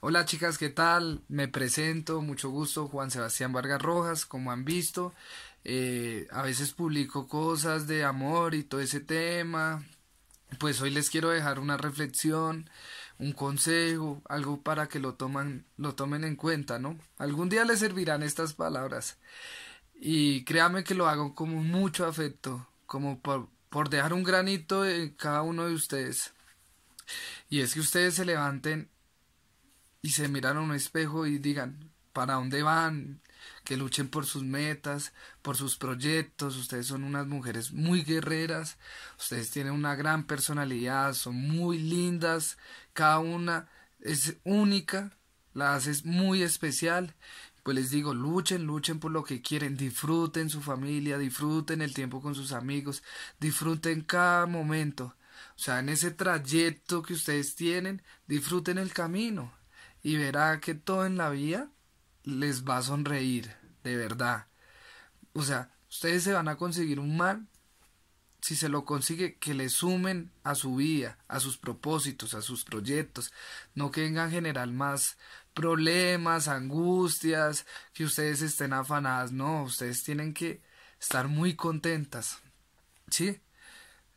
Hola chicas, ¿qué tal? Me presento, mucho gusto, Juan Sebastián Vargas Rojas, como han visto, eh, a veces publico cosas de amor y todo ese tema, pues hoy les quiero dejar una reflexión, un consejo, algo para que lo, toman, lo tomen en cuenta, ¿no? Algún día les servirán estas palabras y créanme que lo hago con mucho afecto, como por, por dejar un granito en cada uno de ustedes. Y es que ustedes se levanten y se miran a un espejo y digan para dónde van, que luchen por sus metas, por sus proyectos, ustedes son unas mujeres muy guerreras, ustedes tienen una gran personalidad, son muy lindas, cada una es única, la haces muy especial, pues les digo, luchen, luchen por lo que quieren, disfruten su familia, disfruten el tiempo con sus amigos, disfruten cada momento, o sea, en ese trayecto que ustedes tienen, disfruten el camino, y verá que todo en la vida les va a sonreír, de verdad. O sea, ustedes se van a conseguir un mal si se lo consigue que le sumen a su vida, a sus propósitos, a sus proyectos, no que vengan a generar más problemas, angustias, que ustedes estén afanadas, no, ustedes tienen que estar muy contentas. ¿Sí?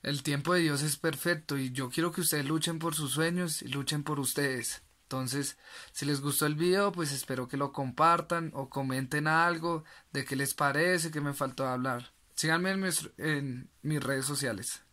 El tiempo de Dios es perfecto y yo quiero que ustedes luchen por sus sueños y luchen por ustedes. Entonces, si les gustó el video, pues espero que lo compartan o comenten algo de qué les parece, que me faltó hablar. Síganme en mis, en mis redes sociales.